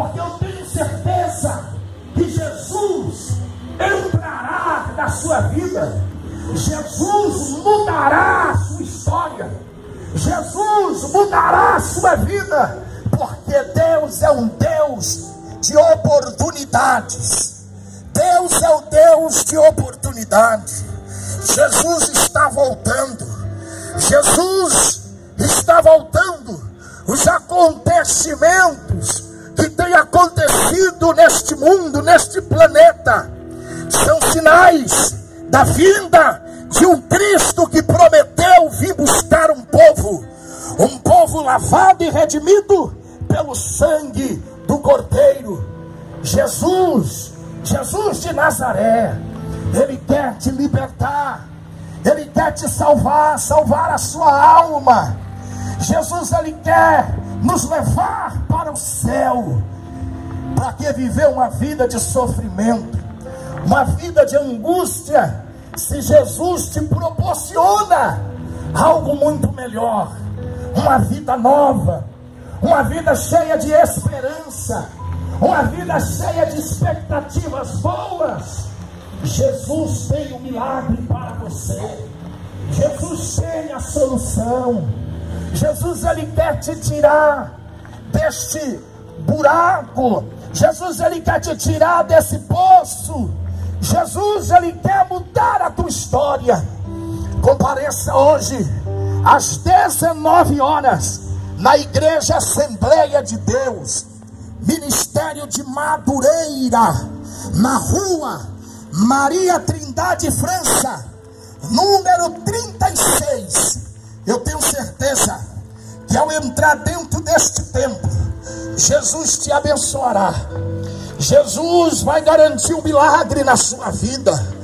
porque eu tenho certeza que Jesus entrará na sua vida, Jesus mudará a sua história, Jesus mudará a sua vida, porque Deus é um Deus de oportunidades. Deus é o Deus de oportunidade. Jesus está voltando. Jesus está voltando. Os acontecimentos têm acontecido neste mundo, neste planeta, são sinais da vinda de um Cristo que prometeu vir buscar um povo, um povo lavado e redimido pelo sangue do Cordeiro. Jesus, Jesus de Nazaré, Ele quer te libertar, Ele quer te salvar, salvar a sua alma. Jesus, Ele quer nos levar para o céu. Para que viver uma vida de sofrimento, uma vida de angústia, se Jesus te proporciona algo muito melhor, uma vida nova, uma vida cheia de esperança, uma vida cheia de expectativas boas. Jesus tem um milagre para você. Jesus tem a solução. Jesus ele quer te tirar deste buraco. Jesus ele quer te tirar desse poço. Jesus ele quer mudar a tua história. Compareça hoje às 19 horas na Igreja Assembleia de Deus, Ministério de Madureira, na rua Maria Trindade França, número 36. Eu tenho certeza que ao entrar dentro deste templo, Jesus te abençoará. Jesus vai garantir um milagre na sua vida.